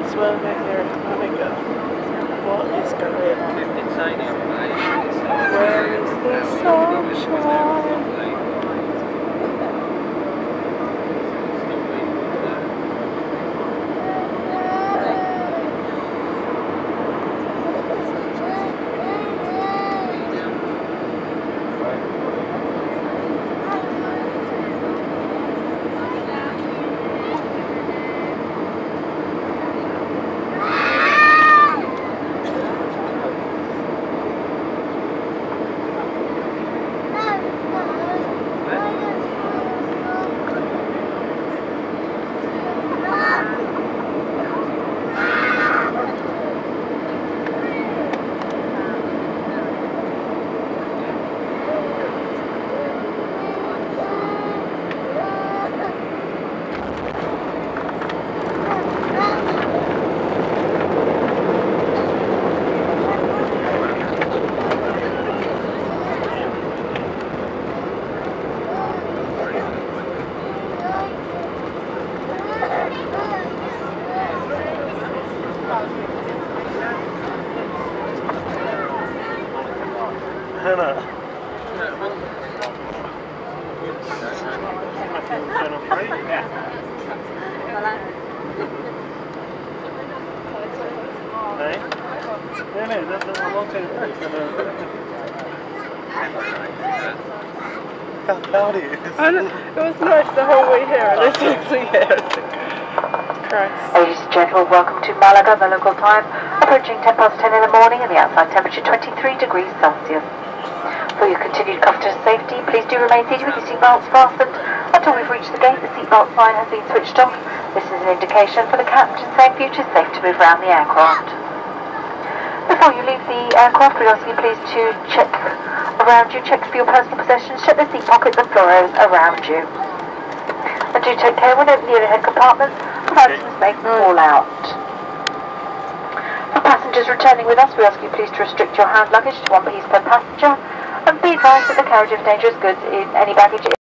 nice weather here in Malaga. What is going on? Where is the sunshine? Hannah. Channel 3? Hey? Yeah, no, that, that, I'm not saying it's How it is. Was nice the whole way here and this was yeah. Christ. Ladies and gentlemen, welcome to Malaga, the local time, approaching 10 past 10 in the morning and the outside temperature 23 degrees Celsius. For your continued comfort and safety, please do remain seated with your seatbelts fastened until we've reached the gate. The seatbelt sign has been switched off. This is an indication for the captain saying future is safe to move around the aircraft. Before you leave the aircraft, we ask you please to check around you, check for your personal possessions, check the seat pockets and floor areas around you. And do take care when opening the overhead compartments, items may fall out. For passengers returning with us, we ask you please to restrict your hand luggage to one piece per passenger, and be advised that the carriage of dangerous goods in any baggage